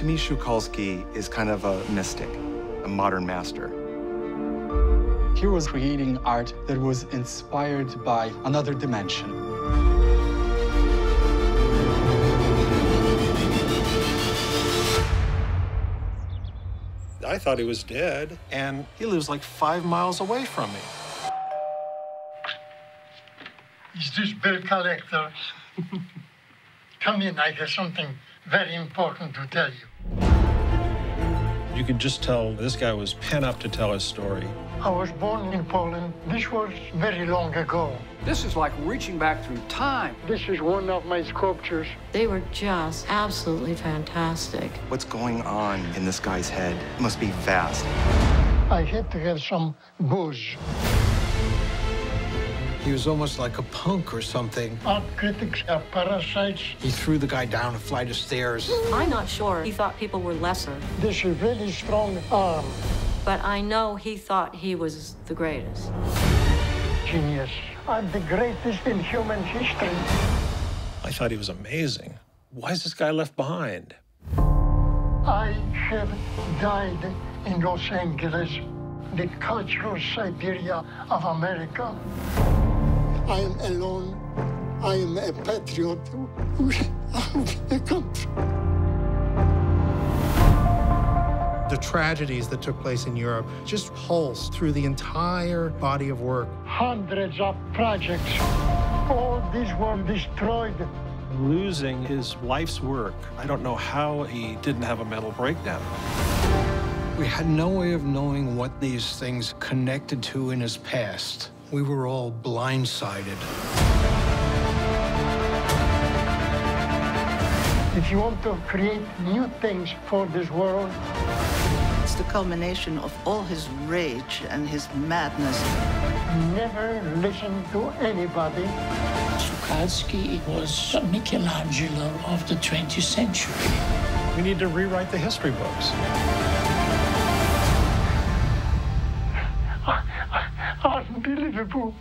To me, Szukalski is kind of a mystic, a modern master. He was creating art that was inspired by another dimension. I thought he was dead, and he lives like five miles away from me. Is this bill collector? Come in, I have something very important to tell you. You could just tell this guy was pent up to tell his story. I was born in Poland. This was very long ago. This is like reaching back through time. This is one of my sculptures. They were just absolutely fantastic. What's going on in this guy's head must be vast. I had to have some booze. He was almost like a punk or something. Art critics are parasites. He threw the guy down a flight of stairs. I'm not sure he thought people were lesser, This is very strong arm. but I know he thought he was the greatest. Genius. I'm the greatest in human history. I thought he was amazing. Why is this guy left behind? I have died in Los Angeles, the cultural Siberia of America. I am alone. I am a patriot of the country. The tragedies that took place in Europe just pulse through the entire body of work. Hundreds of projects. All these were destroyed. Losing his life's work. I don't know how he didn't have a mental breakdown. We had no way of knowing what these things connected to in his past. We were all blindsided. If you want to create new things for this world, It's the culmination of all his rage and his madness. never listen to anybody. Szukalski was Michelangelo of the 20th century. We need to rewrite the history books. Unbelievable.